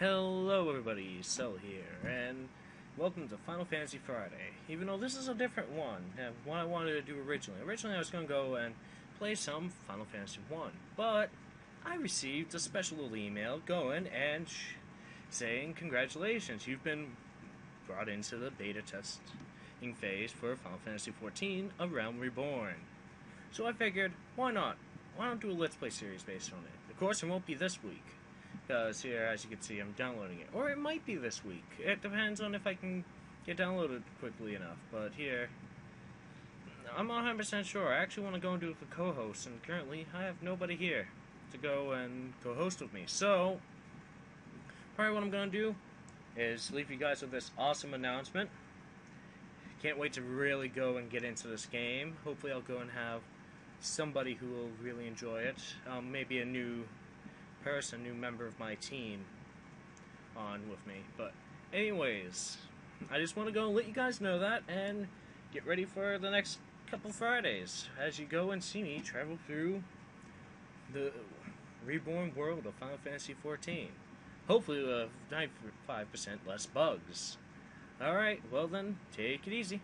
Hello everybody, Cel here, and welcome to Final Fantasy Friday. Even though this is a different one, than what I wanted to do originally. Originally I was going to go and play some Final Fantasy 1, but I received a special little email going and saying congratulations, you've been brought into the beta testing phase for Final Fantasy 14, A Realm Reborn. So I figured, why not? Why not do a Let's Play series based on it? Of course, it won't be this week because here, as you can see, I'm downloading it. Or it might be this week. It depends on if I can get downloaded quickly enough. But here, I'm 100% sure. I actually want to go and do it with a co-host, and currently I have nobody here to go and co-host with me. So, probably what I'm going to do is leave you guys with this awesome announcement. Can't wait to really go and get into this game. Hopefully I'll go and have somebody who will really enjoy it. Um, maybe a new person, new member of my team on with me. But, anyways, I just want to go and let you guys know that and get ready for the next couple Fridays as you go and see me travel through the reborn world of Final Fantasy XIV. Hopefully, with 95% less bugs. Alright, well then, take it easy.